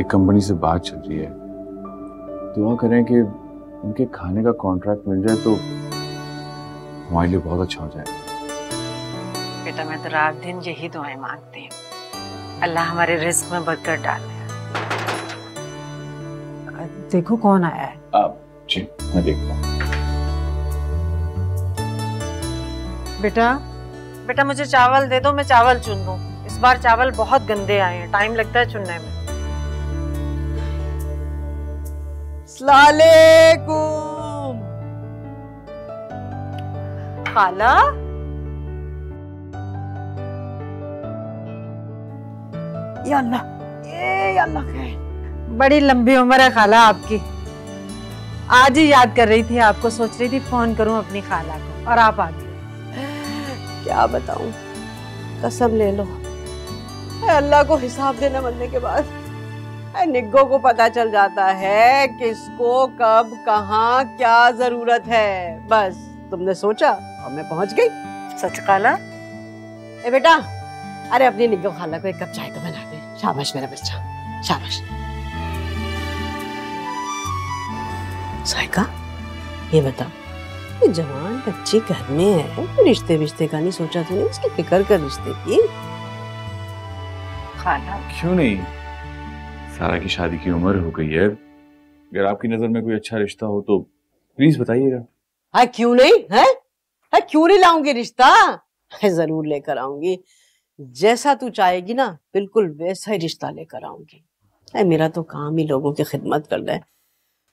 एक कंपनी से बात चल रही है। दुआ करें कि उनके खाने का कॉन्ट्रैक्ट मिल जाए तो हमारे लिए बहुत अच्छा हो जाए। बेटा मैं तो रात दिन यही दुआएँ मांगती हूँ। अल्लाह हमारे रिस्क में बरकत डाले। देखो कौन आया है। आप जी मैं देखता हूँ। बेटा बेटा मुझे चावल दे दो मैं चावल चुन लूँ। इस बार चावल बहुत गंदे आए हैं टाइम लगता है चुनने में। खाला या अल्लाह ए अल्लाह खैर। बड़ी लंबी उम्र है खाला आपकी। आज ही याद कर रही थी आपको सोच रही थी फ़ोन करूँ अपनी खाला को और आप आ गए क्या बताऊँ? कसम ले लो। अल्लाह को हिसाब देना बनने के बाद निग्गो को पता चल जाता है किसको कब कहाँ क्या ज़रूरत है। बस तुमने सोचा? और मैं पहुँच गई। सच खाला ए बेटा अरे अपनी निग्गो खाला को एक कप चाय तो बना दे। शाबाश मेरा बच्चा शाबाश। साइका ये बता ये जवान बच्ची घर में है रिश्ते विश्ते का नहीं सोचा तूने? इसकी फ़िक्र कर रिश्ते की। खाला? क्यों नहीं? सारा की शादी की उम्र हो गई है। अगर आपकी नज़र में कोई अच्छा रिश्ता हो तो प्लीज़ बताइएगा। है क्यों नहीं है? है क्यों नहीं लाऊँगी रिश्ता? है ज़रूर लेकर आऊँगी। जैसा तू चाहेगी ना बिल्कुल वैसा ही रिश्ता लेकर आऊँगी। है मेरा तो काम ही लोगों की खिदमत करना है।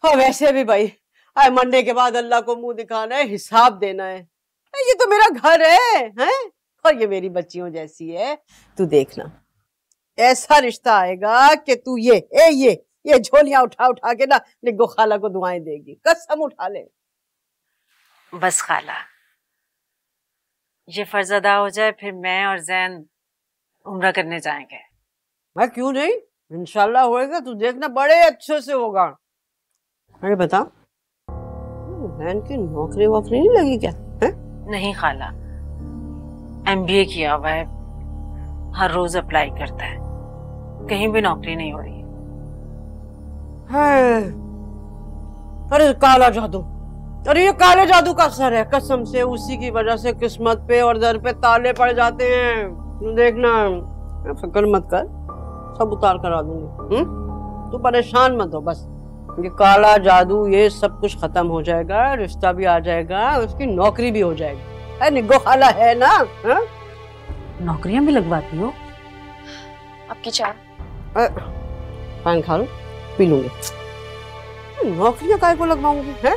और वैसे भी भाई आए मरने के बाद अल्लाह को मुँह दिखाना है हिसाब देना है। है, ये तो मेरा घर है हैं? और ये मेरी बच्चियों जैसी है। तू देखना। ऐसा रिश्ता आएगा कि तू ये ए ये ये झोलियाँ उठा उठा के ना निग्गो खाला को दुआएँ देगी। कसम उठा ले। बस खाला। ये फ़र्ज़ अदा हो जाए फिर मैं और जैन उम्र करने जाएँगे। मैं क्यों नहीं? इंशाल्लाह होएगा तू देखना बड़े अच्छे से होगा। अरे बता। बहन की नौकरी वोकरी नहीं लगी क्या? है? नहीं खाला। एमबीए किया हुआ है हर रोज अप्लाई करता है। कहीं भी नौकरी नहीं हो रही है। अरे काला जादू। अरे ये काले जादू का असर है। कसम से उसी की वजह से किस्मत पे और दर पे ताले पड़ जाते हैं। देखना। फ़िक्र मत कर। सब उतार करा दूँगी। हम्म? तू परेशान मत हो बस। ये काला जादू ये सब कुछ खत्म हो जाएगा रिश्ता भी आ जाएगा उसकी नौकरी भी हो जाएगी। है निग्गो खाला है ना? हाँ? नौकरियाँ भी लगवाती हो? आपकी अ, पान खा लो, पी लूँगी। नौकरियाँ काय को लगवाऊँगी, है?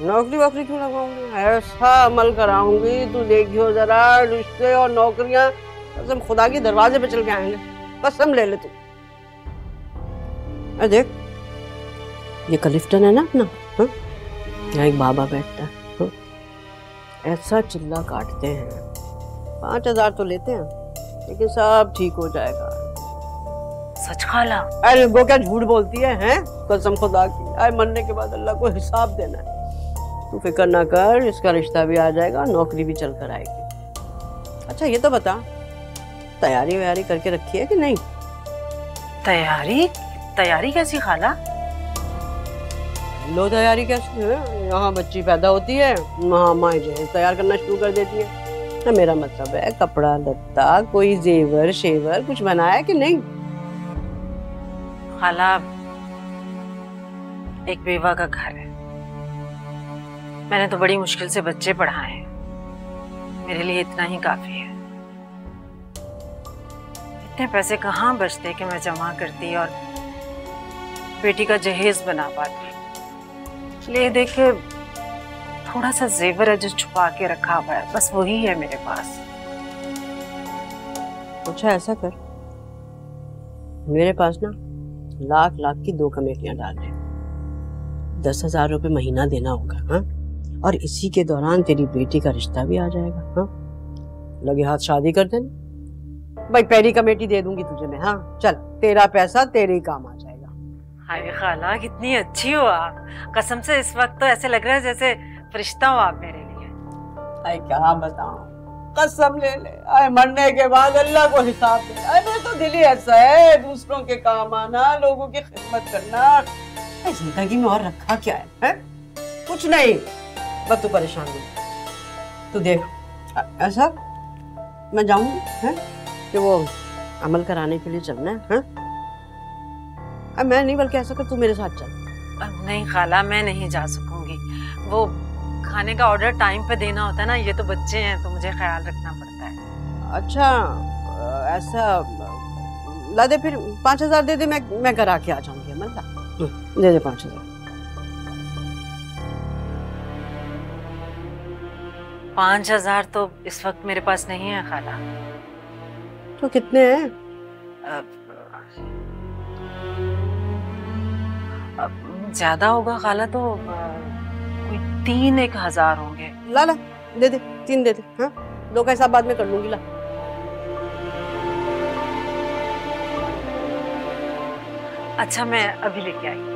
नौकरी वोकरी क्यों लगवाऊँगी? ऐसा अमल कराऊँगी, तू देखियो जरा, रिश्ते और नौकरियाँ कसम खुदा के दरवाजे पे चल के आएँगे। कसम ले ले तू। अरे देख, ये कलिफ्टन है ना अपना हाँ? यहाँ एक बाबा बैठता है हाँ? ऐसा चिल्ला काटते हैं। पाँच हज़ार तो लेते हैं, लेकिन सब ठीक हो जाएगा। सच खाला। अरे वो क्या झूठ बोलती है हैं? कसम खुदा की। अरे मरने के बाद अल्लाह को हिसाब देना है। तू फ़िक्र ना कर इसका रिश्ता भी आ जाएगा नौकरी भी चल कर आएगी। अच्छा ये तो बता। तैयारी वैयारी करके रखी है कि नहीं? तैयारी? तैयारी कैसी खाला? लो तैयारी कैसे है? यहाँ बच्ची पैदा होती है वहाँ माँ जहेज तैयार करना शुरू कर देती है। ना मेरा मतलब है कपड़ा लत्ता कोई जेवर शेवर कुछ बनाया कि नहीं? खाला एक बेवा का घर है। मैंने तो बड़ी मुश्किल से बच्चे पढ़ाए हैं। मेरे लिए इतना ही काफ़ी है। इतने पैसे कहाँ बचते कि मैं जमा करती और बेटी का जहेज बना पाती? ले देख थोड़ा सा जेवर है जो छुपा के रखा हुआ है। बस वही है मेरे पास। अच्छा ऐसा कर। मेरे पास ना लाख लाख की दो कमेटियाँ डाल रहे दस हज़ार रुपये महीना देना होगा हाँ? और इसी के दौरान तेरी बेटी का रिश्ता भी आ जाएगा हाँ? लगे हाथ शादी कर देना। भाई पहली कमेटी दे दूँगी तुझे मैं हाँ? चल तेरा पैसा तेरे ही काम आ जाएगा। हाय खाला कितनी अच्छी हो आप। कसम से इस वक्त तो ऐसे लग रहा है जैसे फरिश्ता हो आप मेरे लिए। क्या बताऊँ? कसम ले ले। आए मरने के बाद अल्लाह को हिसाब दे। अरे मेरा तो दिल ही ऐसा है दूसरों के काम आना लोगों की खिदमत करना। ज़िंदगी में और रखा क्या है, है? कुछ नहीं। बस तू परेशान नहीं तू देख ऐसा मैं जाऊँगी है कि वो अमल कराने के लिए चलना है हैं? अरे मैं नहीं बल्कि ऐसा कर तू मेरे साथ चल। नहीं खाला मैं नहीं जा सकूँगी। वो खाने का ऑर्डर टाइम पे देना होता है ना ये तो बच्चे हैं तो मुझे ख्याल रखना पड़ता है। अच्छा ऐसा ला दे फिर पाँच हज़ार दे दे मैं मैं करा के आ जाऊँगी अमल ला। हम्म, दे दे पाँच हज़ार। पाँच हज़ार तो इस वक्त मेरे पास नहीं है खाला। तो कितने हैं? ज़्यादा होगा खाला तो तीन एक हज़ार होंगे ला ला दे दे तीन दे दे हाँ? दो का हिसाब बाद में कर लूँगी ला। अच्छा मैं अभी लेके आई।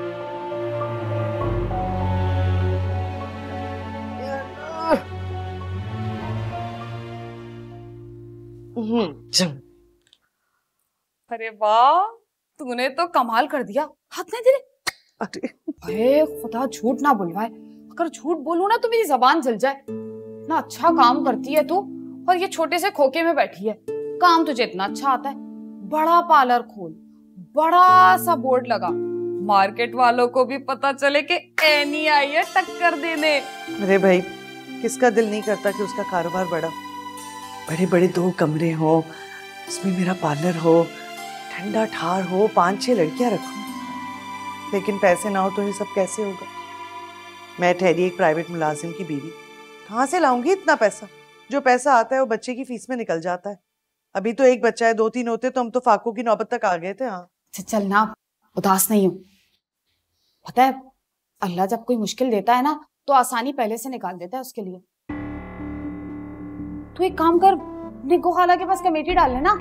हम्म, अरे वाह तूने तो कमाल कर दिया। हाथ नहीं तेरे अरे। अरे खुदा झूठ ना बुलवाए। अगर झूठ बोलूँ ना तो मेरी जबान जल जाए। ना अच्छा काम करती है तू, और ये छोटे से खोके में बैठी है। काम तुझे इतना अच्छा आता है। बड़ा पार्लर खोल, बड़ा सा बोर्ड लगा। मार्केट वालों को भी पता चले कि एनी आई है टक्कर देने। अरे भाई, किसका दिल नहीं करता कि उसका कारोबार बढ़ा? बड़े बड़े दो कमरे हो, उसमें मेरा पार्लर हो, ठंडा ठार हो पाँच छह लड़कियाँ रखूँ। लेकिन पैसे ना हो तो ये सब कैसे होगा? मैं ठहरी एक प्राइवेट मुलाजिम की बीवी। कहाँ से लाऊँगी इतना पैसा? जो पैसा आता है वो बच्चे की फ़ीस में निकल जाता है। अभी तो एक बच्चा है दो तीन होते तो हम तो फाकों की नौबत तक आ गए थे हाँ। अच्छा चल ना उदास नहीं हूँ। पता है अल्लाह जब कोई मुश्किल देता है ना तो आसानी पहले से निकाल देता है उसके लिए। तू एक काम कर निग्गो खाला के पास कमेटी डाल लेना।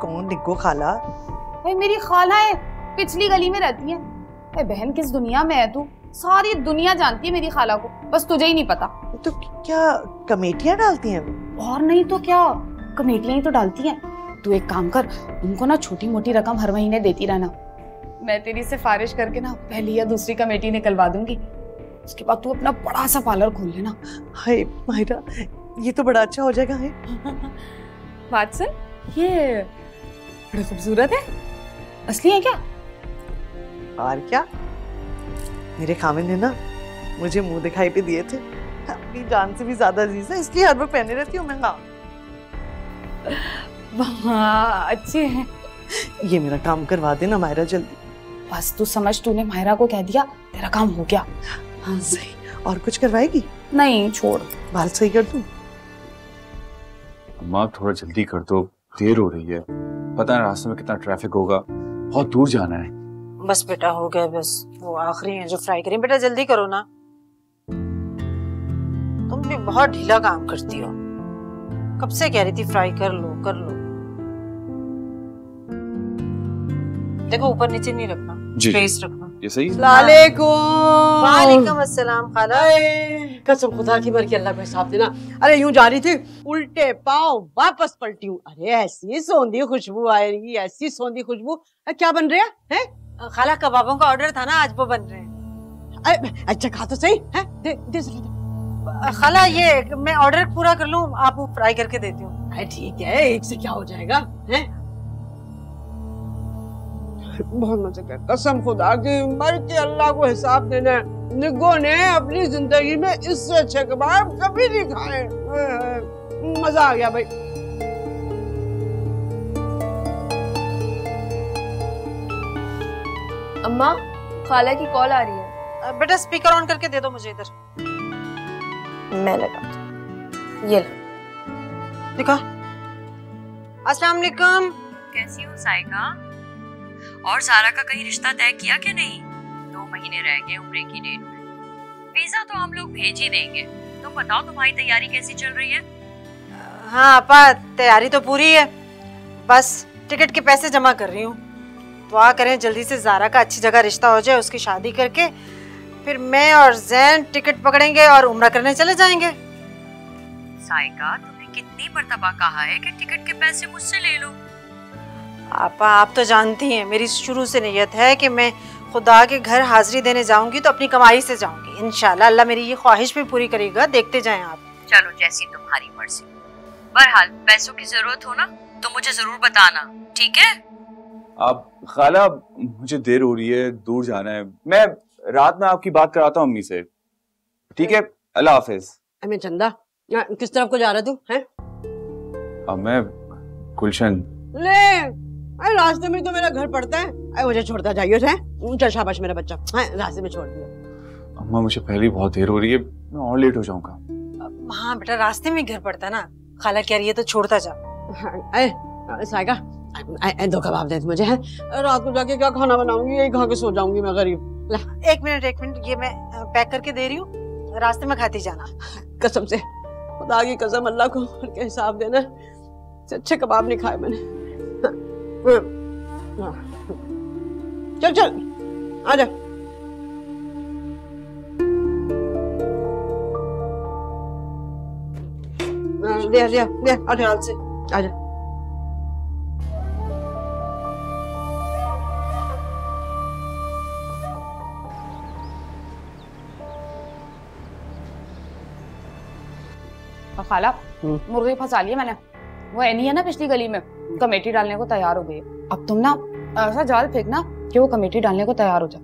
कौन निग्गो खाला? भाई मेरी खाला है पिछली गली में रहती है। भाई बहन किस दुनिया में है तू? सारी दुनिया जानती है मेरी खाला को। बस तुझे ही नहीं पता। तो क्या कमेटियाँ डालती हैं? और नहीं तो क्या? कमेटियाँ ही तो डालती हैं। तू एक काम कर उनको ना छोटी मोटी रकम हर महीने देती रहना। मैं तेरी सिफारिश करके ना पहली या दूसरी कमेटी निकलवा दूँगी। उसके बाद तू अपना बड़ा सा पार्लर खोल लेना। हाय मायरा ये तो बड़ा अच्छा हो जाएगा है बात सुन ये बड़ी खूबसूरत है। असली है क्या? और क्या? मेरे खामिन ने ना मुझे मुँह दिखाई पे दिए थे। अपनी जान से भी ज़्यादा अज़ीज़ है इसलिए हर वक्त पहने रहती हूँ मैं हाँ। हाँ अच्छे हैं। ये मेरा काम करवा देना मायरा जल्दी। बस तू समझ तूने मायरा को कह दिया तेरा काम हो गया। हाँ सही। और कुछ करवाएगी? नहीं छोड़। बाल सही कर दूँ? अम्मा थोड़ा जल्दी कर दो देर हो रही है। पता है रास्ते में कितना ट्रैफ़िक होगा बहुत दूर जाना है। बस बेटा हो गया बस। वो आखिरी है जो फ्राई करें। बेटा जल्दी करो ना। तुम भी बहुत ढीला काम करती हो। कब से कह रही थी फ्राई कर लो कर लो। देखो ऊपर नीचे नहीं रखना। जी। स्पेस रखना। ये सही है? वालेकुम। वालेकुम अस्सलाम खाला। कसम खुदा की मर के अल्लाह को हिसाब देना अरे यूँ जा रही थी उल्टे पाओ वापस पलटी हूँ। अरे ऐसी सौंधी खुशबू आ रही ऐसी सौंधी खुशबू। अरे, क्या बन रहा है? हैं? खाला कबाबों का ऑर्डर था ना आज वो बन रहे हैं। अच्छा खा तो सही है? दे दे। खाला ये मैं ऑर्डर पूरा कर लूँ आप वो फ्राई करके देती हूँ। ठीक है एक से क्या हो जाएगा हैं? बहुत मज़े का कसम खुदा की मर के अल्लाह को हिसाब देना है। निगो ने अपनी ज़िंदगी में इससे अच्छे कबाब कभी नहीं खाए। मज़ा आ गया भाई। अम्मा खाला की कॉल आ रही है। बेटा स्पीकर ऑन करके दे दो मुझे इधर। मैं लगा। ये लो। दिखा। अस्सलाम वालेकुम कैसी हो साइका और सारा का कहीं रिश्ता तय किया कि नहीं? दो महीने रह गए उम्र की डेट में। वीज़ा तो हम लोग भेज ही देंगे। तो बताओ तुम्हारी तैयारी कैसी चल रही है? हाँ अपा तैयारी तो पूरी है। बस टिकट के पैसे जमा कर रही हूँ। दुआ करें जल्दी से जारा का अच्छी जगह रिश्ता हो जाए उसकी शादी करके। फिर मैं और जैन टिकट पकड़ेंगे और उम्र करने चले जाएँगे। साइका तुम्हें कितनी मर्तबा कहा है कि टिकट के पैसे मुझसे ले लो? आपा आप तो जानती हैं मेरी शुरू से नीयत है कि मैं खुदा के घर हाजिरी देने जाऊँगी तो अपनी कमाई से जाऊँगी। इंशाल्लाह अल्लाह मेरी ये ख्वाहिश भी पूरी करेगा देखते जाएँ आप। चलो जैसी तुम्हारी मर्ज़ी। बहरहाल पैसों की ज़रूरत हो ना तो मुझे ज़रूर बताना ठीक है? आप खाला मुझे देर हो रही है दूर जाना है। मैं रात में आपकी बात कराता हूँ अम्मी से। ठीक है? अल्लाह हाफिज। अरे चंदा किस तरफ़ को जा रहा तू हैं? अब मैं गुलशन। ले अरे रास्ते में तो मेरा घर पड़ता है। अरे मुझे छोड़ता जाइए है? चल शाबाश मेरा बच्चा। हाँ रास्ते में छोड़ दिया। अम्मा मुझे पहले ही बहुत देर हो रही है। मैं और लेट हो जाऊँगा। हाँ बेटा रास्ते में घर पड़ता है ना। खाला कह रही है तो छोड़ता जा। अरे साइका दो कबाब दे दे मुझे है? रात को जाके क्या खाना बनाऊँगी? यही खा के सो जाऊँगी मैं गरीब। एक मिनट एक मिनट ये मैं पैक करके दे रही हूँ। रास्ते में खाती जाना। कसम से खुदा की कसम अल्लाह को के हिसाब देना। अच्छे कबाब नहीं खाए मैंने। चल चल आजा ले ले ले आजा हाल से आजा और खाला हम्म। मुर्गी फंसा लिया मैंने। वो एनी है ना पिछली गली में? कमेटी डालने को तैयार हो गई अब तुम ना ऐसा जाल फेंकना कि वो कमेटी डालने को तैयार हो जाए।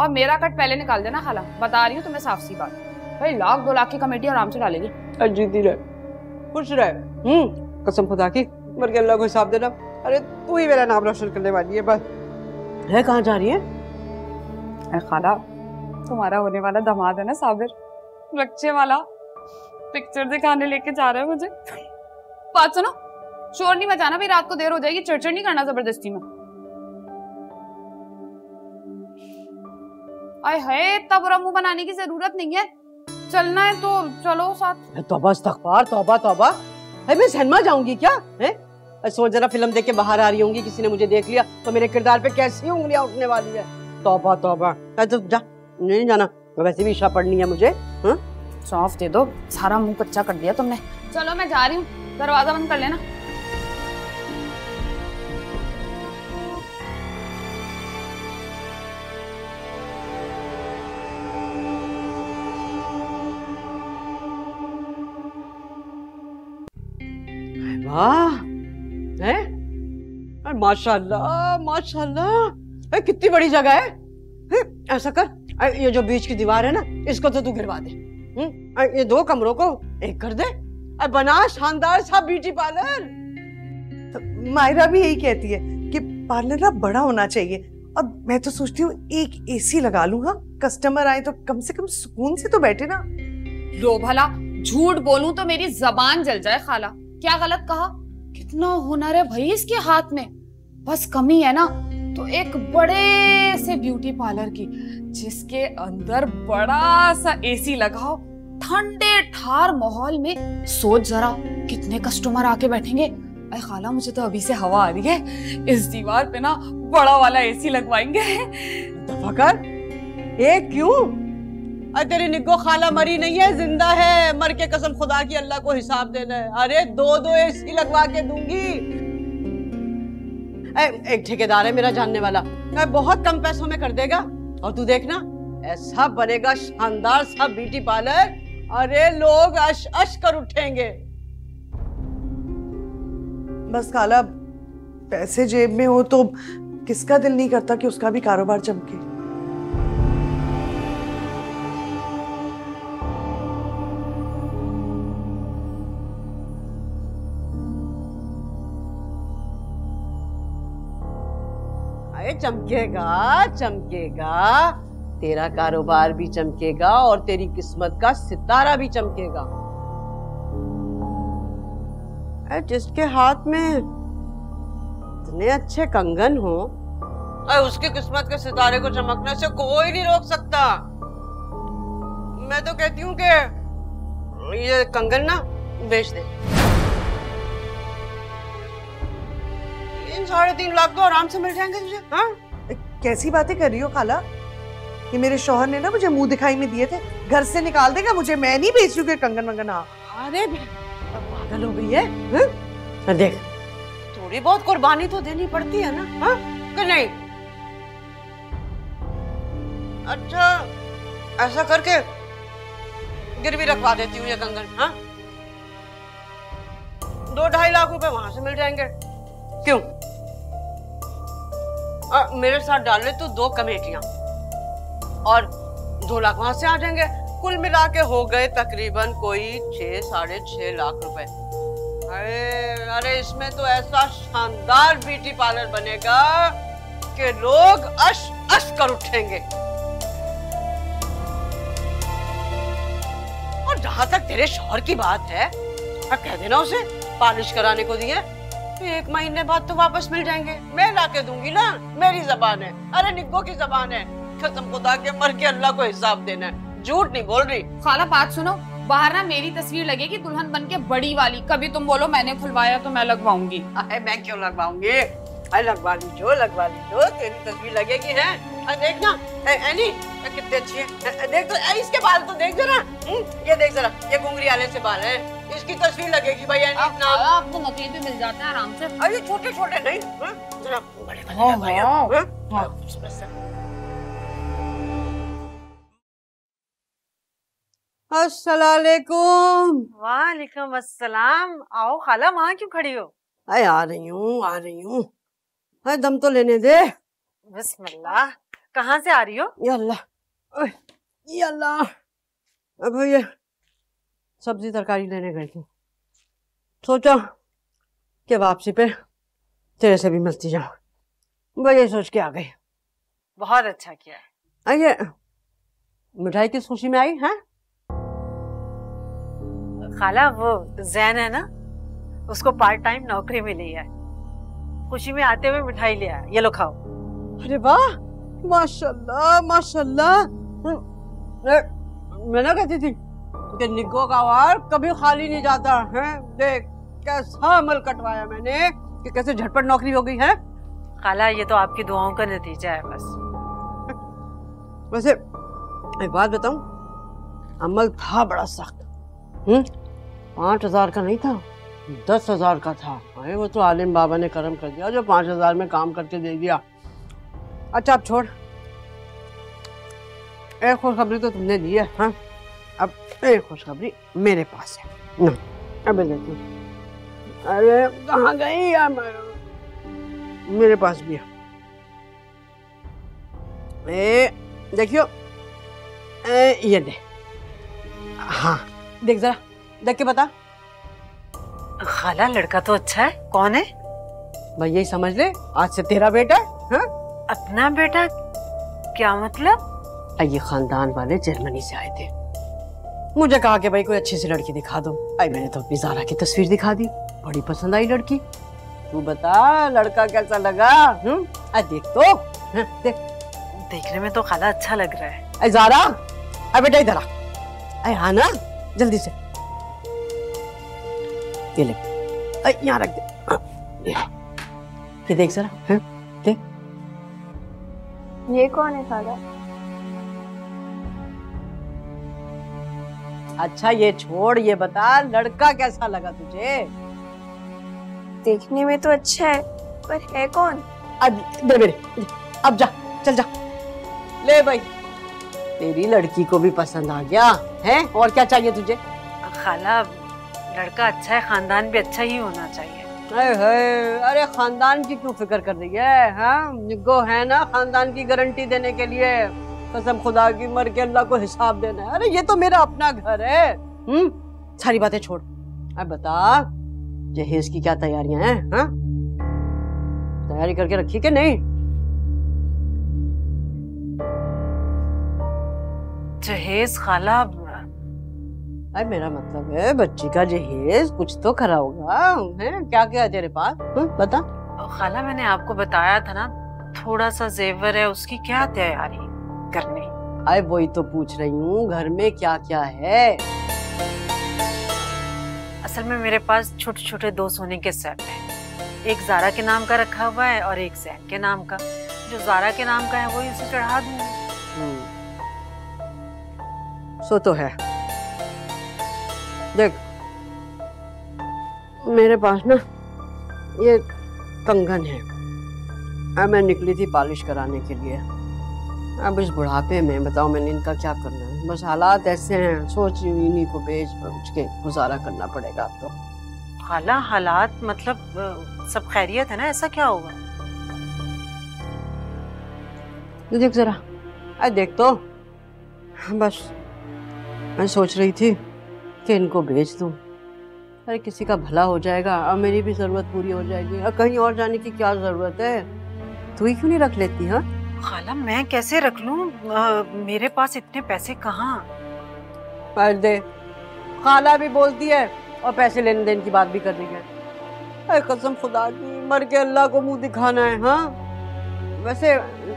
और मेरा कट पहले निकाल देना खाला। बता रही हूँ तुम्हें साफ़ सी बात। भाई लाख दो लाख की कमेटी आराम से डालेगी। जीती रहे। खुश रहे। हम्म। कसम खुदा की। मर के अल्लाह को हिसाब देना। अरे तू ही मेरा नाम रोशन करने वाली है बस। है कहाँ जा रही है? अरे खाला तुम्हारा होने वाला दामाद है ना साबिर। बच्चे वाला। पिक्चर दिखाने लेके जा रहा है मुझे? बात सुनो। शोर नहीं मचाना भाई रात को देर हो जाएगी, चिड़चिड़ नहीं करना ज़बरदस्ती में। आय है इतना बुरा मुँह बनाने की ज़रूरत नहीं है। चलना है तो चलो साथ। तौबा, इस्तगफार, तौबा तौबा। है, मैं सिनेमा जाऊँगी क्या? है? सोच जरा फ़िल्म देख के बाहर आ रही होंगी, किसी ने मुझे देख लिया तो मेरे किरदार पे कैसी उंगलियाँ उठने वाली है? तौबा तौबा। तो जा, नहीं जाना, वैसे भी इशा पढ़नी है मुझे सौंफ दे दो। सारा मुँह कच्चा कर दिया तुमने। चलो, मैं जा रही हूँ। दरवाज़ा बंद कर लेना। वाह। है? माशाल्लाह माशाल्लाह। कितनी बड़ी जगह है? ऐसा कर। ये जो बीच की दीवार है ना, इसको तो तू गिरवा दे। हम्म? ये दो कमरों को एक कर दे। अरे बना शानदार सा ब्यूटी पार्लर। मायरा भी यही कहती है कि पार्लर ना बड़ा होना चाहिए। और मैं तो सोचती हूँ एक एसी लगा लूँ हाँ? कस्टमर आए तो कम से कम सुकून से तो बैठे ना। लो भला, झूठ बोलूँ तो मेरी जबान जल जाए खाला। क्या गलत कहा? कितना हुनर है भाई इसके हाथ में। बस कमी है ना। तो एक बड़े से ब्यूटी पार्लर की, जिसके अंदर बड़ा सा एसी लगाओ ठंडे ठार माहौल में सोच जरा कितने कस्टमर आके बैठेंगे? अरे खाला मुझे तो अभी से हवा आ रही है। इस दीवार पे ना बड़ा वाला एसी लगवाएँगे। दफ़ा कर। एक क्यों? अरे तेरी निग्गो खाला मरी नहीं है ज़िंदा है। मर के कसम खुदा की अल्लाह को हिसाब देना है। अरे दो दो एसी लगवा के दूँगी। ए, एक ठेकेदार है मेरा जानने वाला। बहुत कम पैसों में कर देगा। और तू देखना ऐसा बनेगा शानदार सा ब्यूटी पार्लर। अरे लोग अश अश कर उठेंगे। बस काला पैसे जेब में हो तो किसका दिल नहीं करता कि उसका भी कारोबार चमके? अरे चमकेगा चमकेगा। तेरा कारोबार भी चमकेगा और तेरी किस्मत का सितारा भी चमकेगा। जिसके हाथ में इतने अच्छे कंगन हो, अरे, उसकी किस्मत के सितारे को चमकने से कोई नहीं रोक सकता। मैं तो कहती हूँ कि ये कंगन ना बेच दे। तीन साढ़े तीन लाख तो आराम से मिल जाएँगे तुझे। हाँ? कैसी बातें कर रही हो, खाला? ये मेरे शोहर ने ना मुझे मुँह दिखाई में दिए थे। घर से निकाल देगा मुझे मैं नहीं बेच रही कंगन वंगन हाँ। अरे पागल हो गई है हाँ? देख। थोड़ी बहुत कुर्बानी तो देनी पड़ती है ना हाँ? कि नहीं? अच्छा ऐसा करके गिरवी रखवा देती हूँ ये कंगन हाँ? दो ढाई लाख रुपए वहाँ से मिल जाएँगे। क्यों? आ, मेरे साथ डाल ले तो दो कमेटियाँ। और दो लाख वहाँ से आ जाएँगे? कुल मिला के हो गए तकरीबन कोई छह साढ़े छह लाख रुपए। अरे अरे, इसमें तो ऐसा शानदार ब्यूटी पार्लर बनेगा कि लोग अश अश कर उठेंगे। और जहाँ तक तेरे शोहर की बात है, अब कह देना उसे, पॉलिश कराने को दिए। एक महीने बाद तो वापस मिल जाएँगे। मैं ला के दूँगी ना, मेरी जबान है। अरे, निग्गो की जबान है। खत्म खुदा के मर के अल्लाह को हिसाब देना है। झूठ नहीं बोल रही। खाला बात सुनो बाहर ना मेरी तस्वीर लगेगी दुल्हन बन के बड़ी वाली। कभी तुम बोलो मैंने खुलवाया तो मैं लगवाऊँगी। मैं क्यों लगवाऊँगी? अरे लगवा ली जो लगवा ली जो तेरी तस्वीर लगेगी है? देखना एनी कितनी अच्छी है। देख तो इसके बाल तो देख जरा। हम्म, ये देख जरा ये घुंगरी आले से बाल है। इसकी तस्वीर लगेगी भाई एनी आपको नकली भी मिल जाते हैं आराम से। अरे छोटे छोटे नहीं हाँ? जरा बड़े बड़े अस्सलामुअलैकुम। वालेकुम अस्सलाम। आओ खाला वहाँ क्यों खड़ी हो? अरे आ रही हूँ आ रही हूँ। अरे दम तो लेने दे। बिस्मिल्लाह। कहाँ से आ रही हो? या अल्लाह या अल्लाह। अब ये सब्ज़ी तरकारी लेने गई थी। सोचा कि वापसी पे तेरे से भी मिलती जाऊँ। वही सोच के आ गई। बहुत अच्छा किया। है आइए मिठाई किस खुशी में आई है? खाला वो जैन है ना उसको पार्ट टाइम नौकरी मिली है। खुशी में आते हुए मिठाई ले आया। ये लो खाओ। अरे वाह माशाल्लाह माशाल्लाह। हम्म, मैं ना कहती थी कि निग्गो का वार कभी खाली नहीं जाता है। देख कैसा अमल कटवाया मैंने कि कैसे झटपट नौकरी हो गई है। खाला ये तो आपकी दुआओं का नतीजा है बस। वैसे एक बात बताऊँ अमल था बड़ा सख्त। हम्म पाँच हज़ार का नहीं था दस हज़ार का था। अरे वो तो आलिम बाबा ने करम कर दिया जो पाँच हज़ार में काम करके दे दिया। अच्छा अब छोड़। एक खुशखबरी तो तुमने दी है हाँ? अब एक खुशखबरी मेरे पास है। ना अब देखो अरे कहाँ गई यार मेरे पास भी है। ए देखियो ए, ये दे। हाँ देख जरा। देख के बता। खाला लड़का तो अच्छा है। कौन है? भाई यही समझ ले। आज से तेरा बेटा है हाँ? अपना बेटा? क्या मतलब? ये खानदान वाले जर्मनी से आए थे। मुझे कहा कि भाई कोई अच्छी सी लड़की दिखा दो। आई मैंने तो अपनी जारा की तस्वीर दिखा दी। बड़ी पसंद आई लड़की। तू बता लड़का कैसा लगा हम्म? आ, देख तो हाँ, देख। देखने में तो खाला अच्छा लग रहा है। जारा अरे बेटा इधर आ। ऐ हाँ ना जल्दी से। ये ले यहाँ रख दे। ये। देख जरा हाँ, देख। ये कौन है खाला अच्छा ये छोड़ ये बता लड़का कैसा लगा तुझे? देखने में तो अच्छा है पर है कौन? अब दे मेरे अब जा चल जा। ले भाई। तेरी लड़की को भी पसंद आ गया है? और क्या चाहिए तुझे? खाला लड़का अच्छा है खानदान भी अच्छा ही होना चाहिए। अरे है अरे खानदान की क्यों फ़िक्र कर रही है हाँ? निग्गो है ना खानदान की गारंटी देने के लिए। कसम खुदा की मर के अल्लाह को हिसाब देना है। अरे ये तो मेरा अपना घर है। हम्म सारी बातें छोड़। अब बता जहेज की क्या तैयारियाँ हैं हाँ? तैयारी करके रखी कि नहीं? जहेज खाला अरे मेरा मतलब है बच्ची का जहेज कुछ तो खरा होगा है? क्या क्या है तेरे पास? हाँ, बता। खाला मैंने आपको बताया था ना थोड़ा सा जेवर है उसकी क्या तैयारी करने? अरे वही तो पूछ रही हूँ घर में क्या क्या है? असल में मेरे पास छोटे छोटे दो सोने के सेट हैं। एक जारा के नाम का रखा हुआ है और एक जैन के नाम का। जो जारा के नाम का है वही उसे चढ़ा दूँगी। हम्म। सो तो है। देख मेरे पास ना ये कंगन है। अब मैं निकली थी पालिश कराने के लिए। अब इस बुढ़ापे में बताओ मैंने इनका क्या करना है? बस हालात ऐसे हैं सोच रही हूँ इन्हीं को बेच बच के गुजारा करना पड़ेगा अब तो। हाला हालात मतलब सब खैरियत है ना? ऐसा क्या ये देख जरा अरे देख तो बस मैं सोच रही थी कि इनको बेच दूँ? अरे किसी का भला हो जाएगा और मेरी भी ज़रूरत पूरी हो जाएगी। और कहीं और जाने की क्या ज़रूरत है? तू ही क्यों नहीं रख लेती हाँ? खाला मैं कैसे रख लूँ? मेरे पास इतने पैसे कहाँ? अरे दे खाला भी बोलती है और पैसे लेने देने की बात भी कर रही है अरे कसम खुदा की मर के अल्लाह को मुँह दिखाना है हाँ? वैसे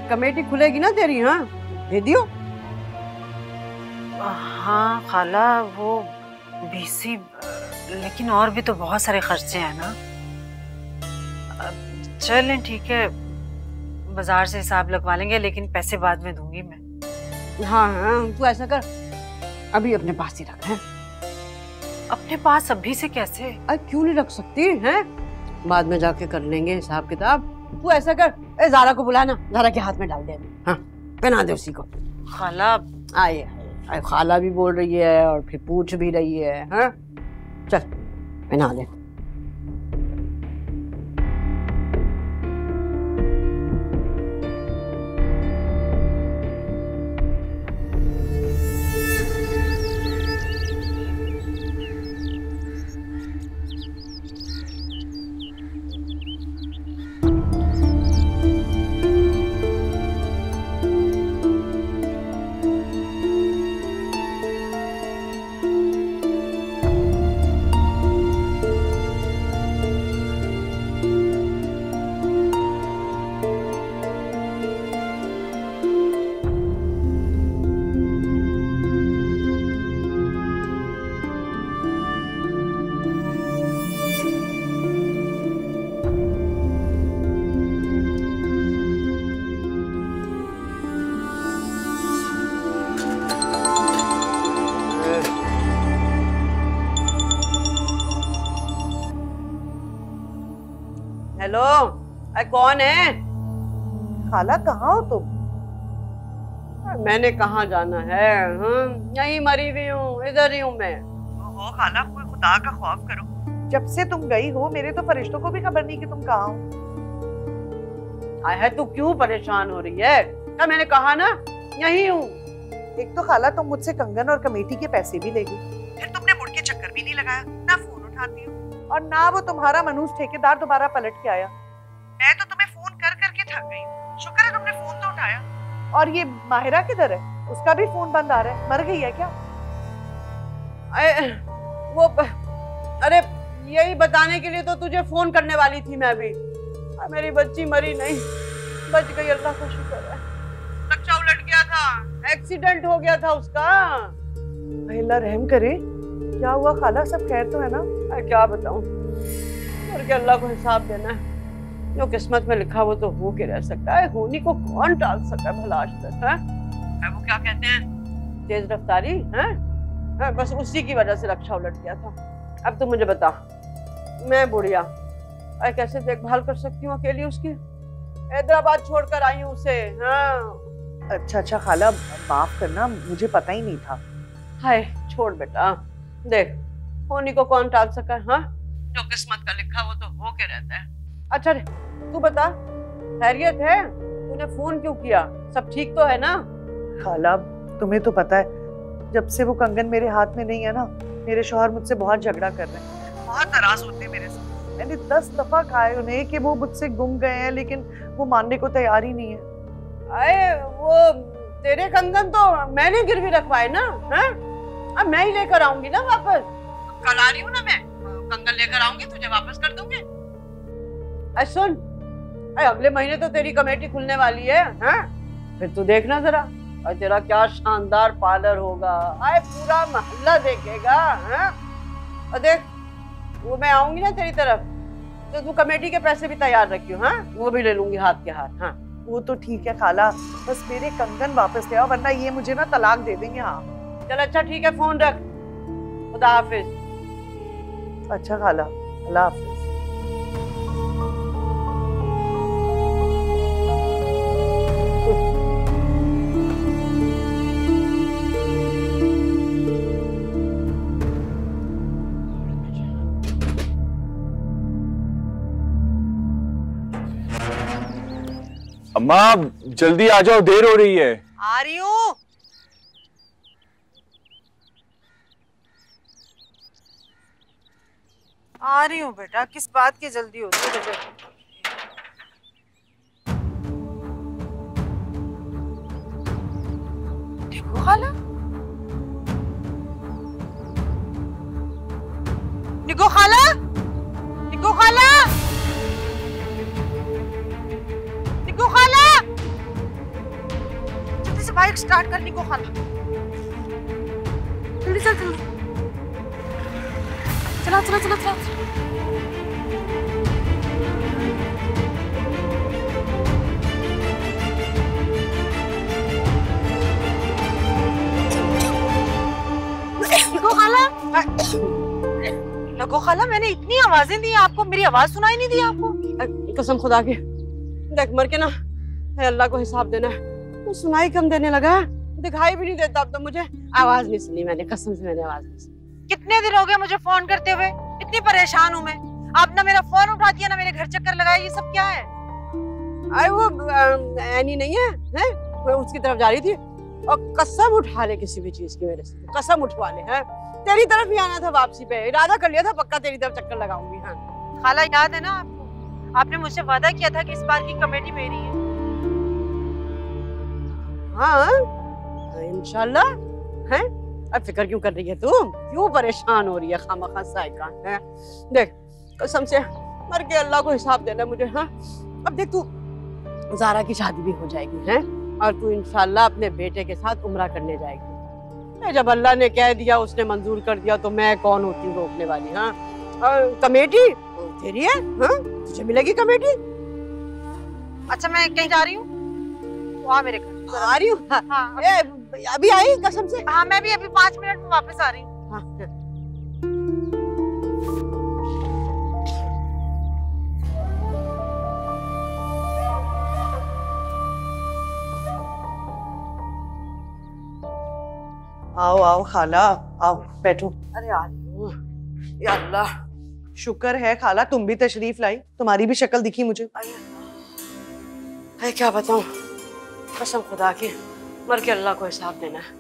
कमेटी खुलेगी ना तेरी हाँ? दे दियो। हाँ खाला वो बीसी लेकिन और भी तो बहुत सारे खर्चे हैं ना। चलें ठीक है बाज़ार से हिसाब लगवा लेंगे लेकिन पैसे बाद में दूँगी मैं। हाँ हाँ तू ऐसा कर अभी अपने पास ही रख है। अपने पास अभी से कैसे? अरे क्यों नहीं रख सकती हैं? बाद में जाके कर लेंगे हिसाब किताब। तू ऐसा कर ए जारा को बुला ना जारा के हाथ में डाल दे हाँ पहना दे उसी को। खाला आए खाला भी बोल रही है और फिर पूछ भी रही है हाँ? चल पहना दे हेलो अरे कौन है? खाला कहाँ हो तुम? मैंने कहाँ जाना है? यहीं मरी हुई हूँ इधर ही हूँ मैं। ओहो खाला कोई खुदा का खौफ करो। जब से तुम गई हो मेरे तो फरिश्तों को भी खबर नहीं कि तुम कहाँ हो। है तू क्यों परेशान हो रही है? क्या मैंने कहा ना? यही हूँ। एक तो खाला तुम मुझसे कंगन और कमेटी के पैसे भी ले गई। फिर तुमने मुड़ के चक्कर भी नहीं लगाया? ना फ़ोन उठाती हो। और ना वो तुम्हारा मनूस ठेकेदार दोबारा पलट के आया। मैं तो तुम्हें फ़ोन कर करके थक गई शुक्र है तुमने फ़ोन तो उठाया। और ये माहिरा किधर है? उसका भी फ़ोन बंद आ रहा है। मर गई है क्या? अरे वो अरे यही बताने के लिए तो तुझे फ़ोन करने वाली थी मैं भी। अरे मेरी बच्ची मरी नहीं। बच गई अल्लाह का शुक्र है। बच्चा उलट गया था। एक्सीडेंट हो गया था उसका। अल्लाह रहम करे। क्या हुआ? खाला सब खैर तो है ना? मैं क्या बताऊँ? और के अल्लाह को हिसाब देना है? जो किस्मत में लिखा वो तो हो के रह सकता है। होनी को कौन टाल सकता है भला आज तक है वो क्या कहते हैं? तेज रफ्तारी है? हाँ, बस उसी की वजह से रक्षा उलट गया था। अब तू मुझे बता मैं बुढ़िया अरे कैसे देखभाल कर सकती हूँ अकेली उसकी? हैदराबाद छोड़कर आई हूँ उसे हाँ। अच्छा अच्छा खाला माफ़ करना मुझे पता ही नहीं था। हाय छोड़ बेटा। देख होनी को कौन टाल सका है हाँ? जो किस्मत का लिखा वो तो हो के रहता है। अच्छा रे तू बता खैरियत है? तूने फ़ोन क्यों किया? सब ठीक तो है ना? खाला तुम्हें तो पता है जब से वो कंगन मेरे हाथ में नहीं है ना मेरे शोहर मुझसे बहुत झगड़ा कर रहे हैं। बहुत नाराज़ होते हैं मेरे से मैंने दस दफ़ा कहा है उन्हें कि वो मुझसे गुम गए हैं लेकिन वो मानने को तैयार ही नहीं है। अरे वो तेरे कंगन तो मैंने गिरवी रखवाए ना हैं? अब मैं ही लेकर आऊँगी ना वापस। कल आ रही हूँ ना मैं। कंगन लेकर आऊँगी तुझे वापस कर दूँगी। अरे सुन अरे अगले महीने तो तेरी कमेटी खुलने वाली है हैं? फिर तू देखना जरा और तेरा क्या शानदार पार्लर होगा। आए पूरा मोहल्ला देखेगा हैं? और देख वो मैं आऊँगी ना तेरी तरफ़ तो तू कमेटी के पैसे भी तैयार रखियो हाँ? वो भी ले लूँगी हाथ के हाथ हाँ? वो तो ठीक है खाला बस मेरे कंगन वापस ले आओ वरना ये मुझे ना तलाक दे देंगे हाँ? चल अच्छा ठीक है फ़ोन रख। खुदा हाफिज। अच्छा खाला। अल्लाह हाफिज। अम्मा जल्दी आ जाओ देर हो रही है। आ रही हूँ? आ रही हूँ बेटा। किस बात की जल्दी होती है खाला। निको खाला। निको खाला। निको खाला। जल्दी से बाइक स्टार्ट कर निको खाला। जल्दी चल, जल्दी। चला चला चला चला लगो खाला मैंने इतनी आवाज़ें दी आपको मेरी आवाज़ सुनाई नहीं दी आपको कसम खुदा के देख मर के ना है अल्लाह को हिसाब देना है तो सुनाई कम देने लगा दिखाई भी नहीं देता अब तो मुझे आवाज़ नहीं सुनी मैंने कसम से मैंने आवाज़ नहीं सुनी कितने दिन हो गए मुझे फ़ोन करते हुए? इतनी परेशान हूँ मैं। आपने मेरा फ़ोन उठा दिया ना मेरे घर चक्कर लगाया ये सब क्या है? अरे वो ऐनी नहीं है, है? मैं उसकी तरफ़ जा रही थी और कसम उठा ले किसी भी चीज़ की मेरे से कसम उठवा ले है? तेरी तरफ़ ही आना था वापसी पे इरादा कर लिया था पक्का तेरी तरफ़ चक्कर लगाऊँगी हाँ। खाला याद है ना आपको? आपने मुझसे वादा किया था कि इस बार की कमेटी मेरी है। हाँ इंशाल्लाह है? अब फ़िक्र क्यों कर रही है तुम? क्यों परेशान हो रही है खामा खा साइका है? देख, कसम से मर के अल्लाह को हिसाब देना मुझे हाँ? अब देख तू, जारा की शादी भी हो जाएगी, है? और तू इंशाल्लाह अपने बेटे के साथ उम्रा करने जाएगी। जब अल्लाह ने कह दिया, उसने मंजूर कर दिया तो मैं कौन होती हूँ रोकने वाली हाँ? कमेटी? तेरी है हाँ? तुझे मिलेगी कमेटी? अच्छा मैं कहीं जा रही हूँ। वहाँ मेरे घर। आ रही हूँ? हाँ, हाँ। अभी आई कसम से? हाँ मैं भी अभी पाँच मिनट में वापस आ रही हूँ। हाँ, आओ आओ खाला आओ बैठो। अरे आ रही हूँ या अल्लाह। शुक्र है खाला तुम भी तशरीफ़ लाई तुम्हारी भी शक्ल दिखी मुझे। है क्या बताऊँ? कसम खुदा की मर के अल्लाह को हिसाब देना है।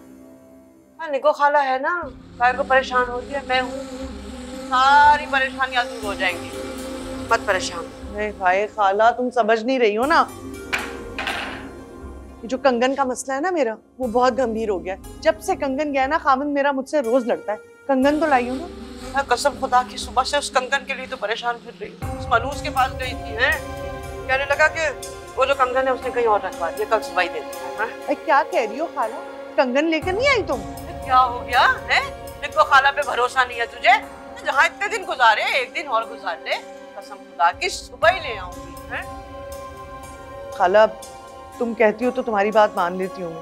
हाँ, निको खाला है ना काय को परेशान हो रही है मैं हूँ सारी परेशानियाँ दूर हो जाएँगी। मत परेशान। अरे हाय खाला तुम समझ नहीं रही हो ना? ये जो कंगन का मसला है ना मेरा वो बहुत गंभीर हो गया जब से कंगन गया ना खामन मेरा मुझसे रोज लड़ता है। कंगन तो लाई हो ना? मैं कसम खुदा की सुबह से उस कंगन के लिए तो परेशान फिर रही उस मनूस के पास गई थी हैं? कहने लगा कि वो जो कंगन है उसने कहीं और रखवा दिया कल सुबह ही दे दिया हाँ? क्या कह रही हो खाला? कंगन लेकर नहीं आई तुम? क्या हो गया है? निको खाला पे भरोसा नहीं है तुझे। जहाँ इतने दिन गुजारे एक दिन और गुजार ले। कसम खुदा की सुबह ही ले आऊँगी खाला तुम कहती हो तो तुम्हारी बात मान लेती हूँ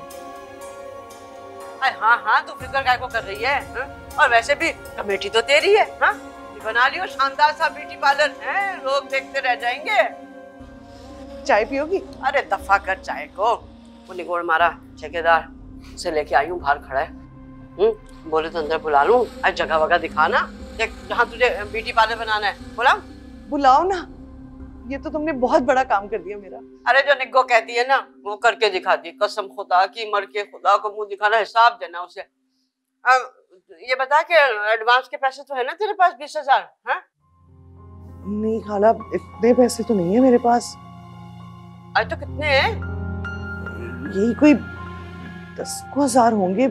अरे हाँ हाँ तू फ़िक्र काय को कर रही है हाँ? और वैसे भी कमेटी तो तेरी है हाँ? बना लियो शानदार सा ब्यूटी पार्लर है? लोग देखते रह जाएँगे। चाय पियोगी? अरे दफ़ा कर चाय को। वो निगोड़ मारा ठेकेदार से लेके आई हूँ बाहर खड़ा है। हम्म बोले तो अंदर बुला लूँ। आज जगह वगह दिखाना देख जहाँ तुझे ब्यूटी पार्लर बनाना है बोला। बुलाओ ना। ये तो तुमने बहुत बड़ा काम कर दिया मेरा। अरे जो निग्गो कहती है ना वो करके दिखाती कसम खुदा की मर के खुदा को मुँह दिखाना हिसाब देना उसे। अब ये बता के एडवांस के पैसे तो है ना तेरे पास बीस हज़ार? हाँ? नहीं खाला इतने पैसे तो नहीं है मेरे पास। आज तो कितने हैं? यही कोई दस को हज़ार होंगे।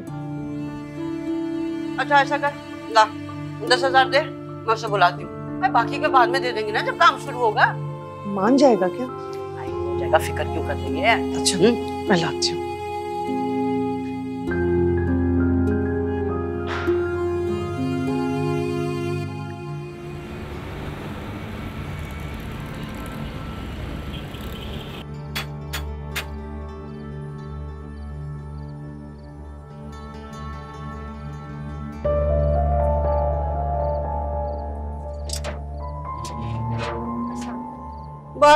अच्छा ऐसा कर। ला दस हज़ार दे मैं उसे बुलाती हूँ। मैं बाकी के बाद में दे देंगे ना जब काम शुरू होगा। मान जाएगा क्या? हो जाएगा फ़िक्र क्यों कर देंगे है? अच्छा मैं लाती हूँ।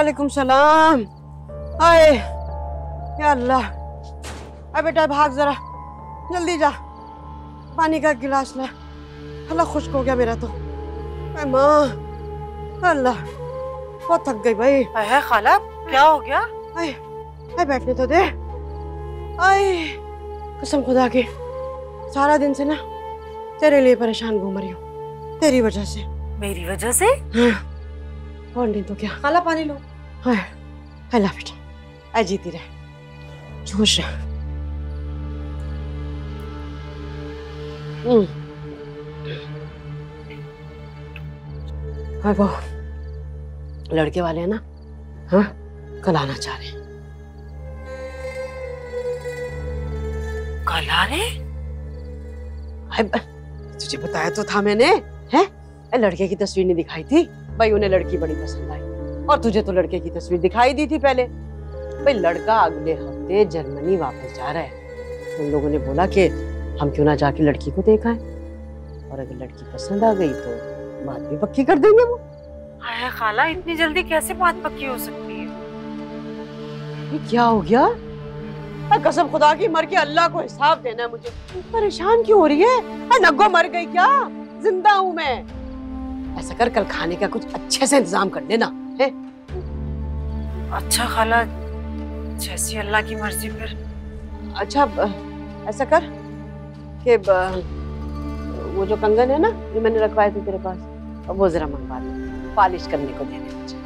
वालेकुम सलाम। आए या अल्लाह। अरे बेटा भाग जरा। जल्दी जा। पानी का गिलास ला। अल्लाह खुश्क हो गया मेरा तो। अरे माँ। अल्लाह बहुत थक गई भाई। है खाला क्या हो गया? आए आए बैठने तो दे। आए कसम खुदा के। सारा दिन से ना तेरे लिए परेशान घूम रही हूँ। तेरी वजह से। मेरी वजह से? हाँ, और नहीं तो क्या? खाला पानी लो। हाय अल्लाह बेटा आई जीती रहे। खुश रह। हम्म। हाय वो लड़के वाले हैं ना हाँ कल आना चाह रहे कल आ रहे? तुझे बताया तो था मैंने हैं? लड़के की तस्वीर नहीं दिखाई थी। भाई उन्हें लड़की बड़ी पसंद आई। और तुझे तो लड़के की तस्वीर दिखाई दी थी पहले। भाई लड़का अगले हफ़्ते जर्मनी वापस जा रहा है। उन लोगों ने बोला कि हम क्यों ना जाके लड़की को देखा है और अगर लड़की पसंद आ गई तो बात भी पक्की कर देंगे वो। हाय खाला इतनी जल्दी कैसे बात पक्की हो सकती है? ये क्या हो गया? कसम खुदा की मर के अल्लाह को हिसाब देना है मुझे। परेशान क्यों हो रही है? नग्गो मर गई क्या? ज़िंदा हूँ मैं। ऐसा कर कल खाने का कुछ अच्छे से इंतज़ाम कर लेना। है। अच्छा खाला जैसी अल्लाह की मर्ज़ी पर अच्छा ऐसा कर कि वो जो कंगन है ना जो मैंने रखवाए थे तेरे पास अब वो जरा मंगवा दे पॉलिश करने को देने मुझे।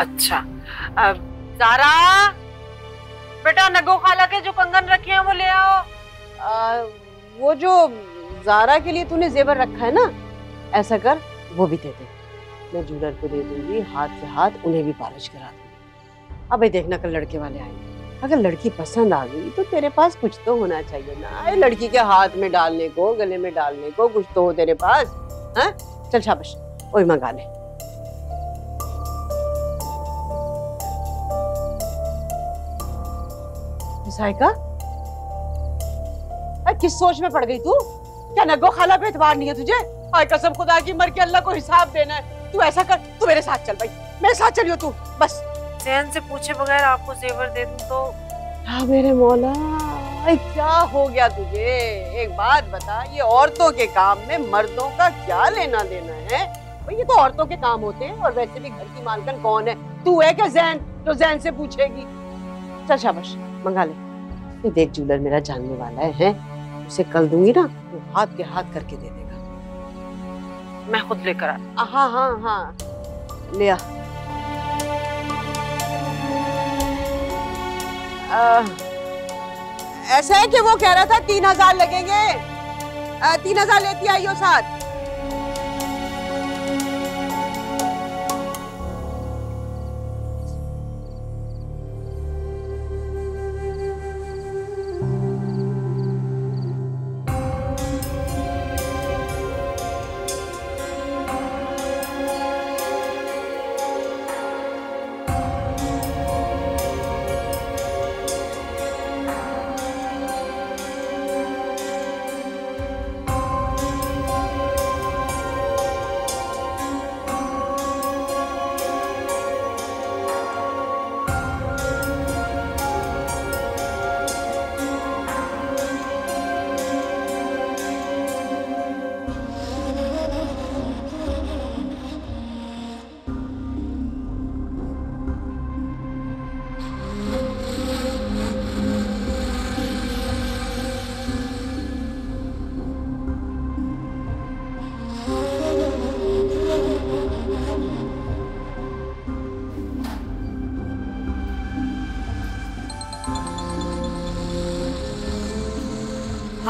अच्छा अब जारा बेटा नगो खाला के जो कंगन रखे हैं वो ले आओ। आ, वो जो जारा के लिए तूने जेवर रखा है ना ऐसा कर वो भी दे दे। मैं जूलर को दे दूँगी, हाथ से हाथ उन्हें भी पॉलिश करा दूँगी। अब देखना कल लड़के वाले आएँगे। अगर लड़की पसंद आ गई तो तेरे पास कुछ तो होना चाहिए ना। लड़की के हाथ में डालने को, गले में डालने को, कुछ तो हो तेरे पास हाँ? चल शाबाश वही मंगा ले। साइका किस सोच में पड़ गई तू? क्या नगो खाला पे एतबार नहीं है तुझे? हाय कसम खुदा की मर के अल्लाह को हिसाब देना है। तू ऐसा कर तू मेरे साथ चल भाई। मेरे साथ चलियो तू बस। जैन से पूछे बगैर आपको जेवर दे दूँ तो? हाँ मेरे मौला क्या हो गया तुझे? एक बात बता ये औरतों के काम में मर्दों का क्या लेना देना है? भाई ये तो औरतों के काम होते हैं और वैसे भी घर की मालकन कौन है? तू है क्या जैन जो जैन से पूछेगी? चल शाबाश मंगा ले। ये देख जूलर मेरा जानने वाला है, हैं? उसे कल दूँगी ना वो हाथ के हाथ करके दे देगा मैं खुद लेकर आ हाँ। हाँ हाँ ले आ, ऐसा है कि वो कह रहा था तीन हज़ार लगेंगे। आ, तीन हज़ार लेती आई हो साथ।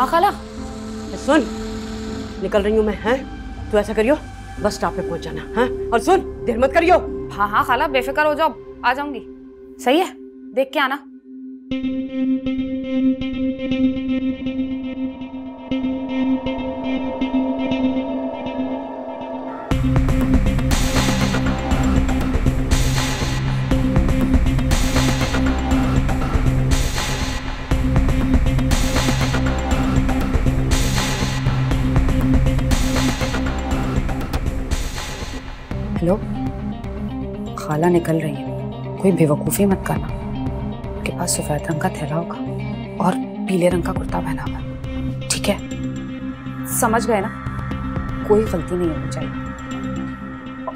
हाँ खाला। सुन। निकल रही हूँ मैं, हैं? तू ऐसा करियो, बस स्टॉप पे पहुँच जाना, हैं? और सुन, देर मत करियो। हाँ हाँ खाला, बेफिक्र हो जाओ, आ जाऊँगी। सही है, देख के आना। खाला निकल रही है। कोई बेवकूफ़ी मत करना। उनके पास सफ़ेद रंग का थैला होगा और पीले रंग का कुर्ता पहना होगा। ठीक है? समझ गए ना? कोई गलती नहीं होनी चाहिए।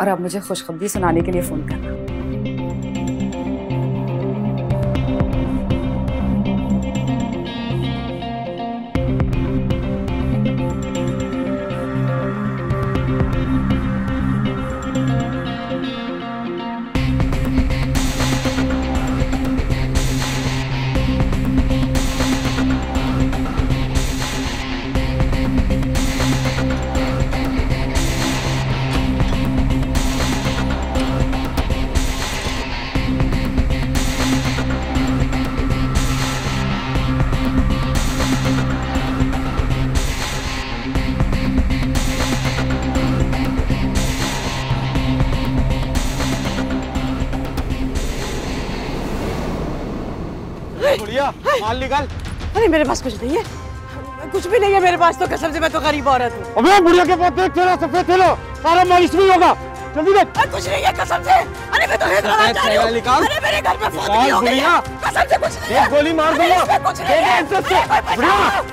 और अब मुझे खुशखबरी सुनाने के लिए फ़ोन करना। माल निकाल। अरे मेरे पास कुछ नहीं है। कुछ भी नहीं है मेरे पास तो कसम से मैं तो गरीब औरत हूँ। अबे बुढ़िया के पास देख थैला सफ़ेद थैला सारा माल इसमें होगा। जल्दी देख। अरे कुछ नहीं है कसम से। अरे मैं तो हैदराबाद जा रही हूँ। अरे मेरे घर में फ़ोन हो गई कसम से कुछ नहीं है। गोली मार दूँगा। कुछ नहीं है। बुढ़िया।